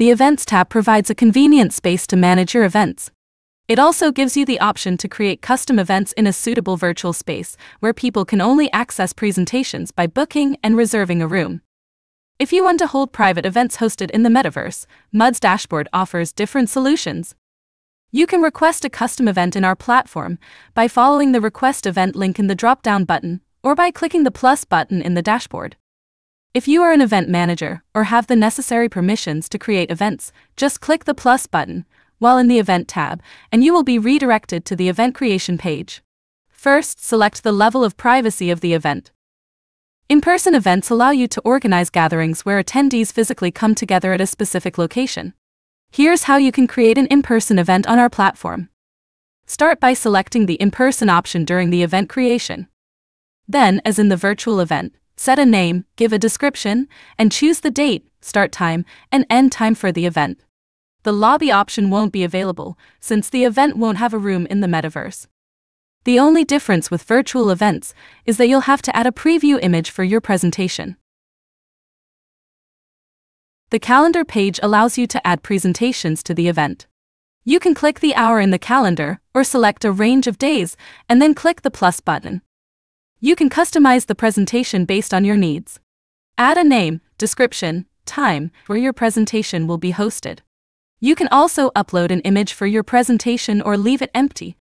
the Events tab provides a convenient space to manage your events. It also gives you the option to create custom events in a suitable virtual space where people can only access presentations by booking and reserving a room. If you want to hold private events hosted in the metaverse, MUD's dashboard offers different solutions. You can request a custom event in our platform by following the Request Event link in the drop down button or by clicking the plus button in the dashboard. If you are an event manager or have the necessary permissions to create events, just click the plus button while in the Event tab, and you will be redirected to the event creation page. First, select the level of privacy of the event. In person events allow you to organize gatherings where attendees physically come together at a specific location. Here's how you can create an in person event on our platform. Start by selecting the in person option during the event creation. Then, as in the virtual event, set a name, give a description, and choose the date, start time, and end time for the event the lobby option won't be available, since the event won't have a room in the metaverse. The only difference with virtual events is that you'll have to add a preview image for your presentation. The calendar page allows you to add presentations to the event. You can click the hour in the calendar or select a range of days and then click the plus button. You can customize the presentation based on your needs. Add a name, description, time, where your presentation will be hosted. You can also upload an image for your presentation or leave it empty.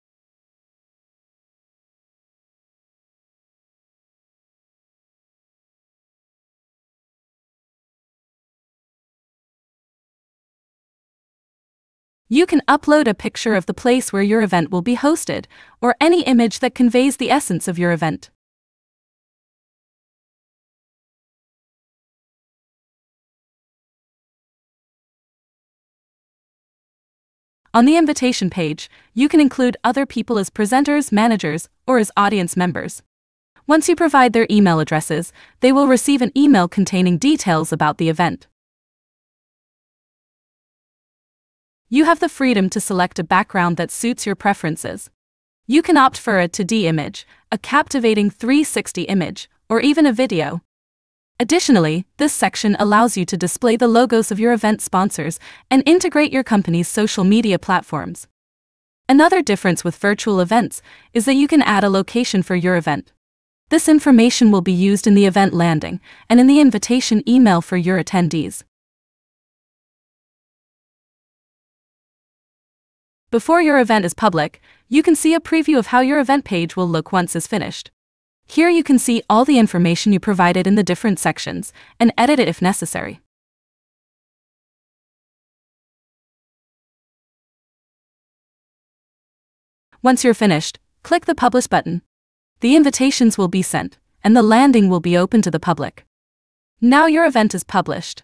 You can upload a picture of the place where your event will be hosted, or any image that conveys the essence of your event. On the invitation page, you can include other people as presenters, managers, or as audience members. Once you provide their email addresses, they will receive an email containing details about the event. You have the freedom to select a background that suits your preferences. You can opt for a 2D image, a captivating 360 image, or even a video. Additionally, this section allows you to display the logos of your event sponsors and integrate your company's social media platforms. Another difference with virtual events is that you can add a location for your event. This information will be used in the event landing and in the invitation email for your attendees. Before your event is public, you can see a preview of how your event page will look once it's finished. Here you can see all the information you provided in the different sections and edit it if necessary. Once you're finished, click the Publish button. The invitations will be sent, and the landing will be open to the public. Now your event is published.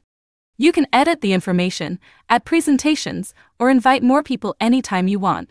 You can edit the information, add presentations, or invite more people anytime you want.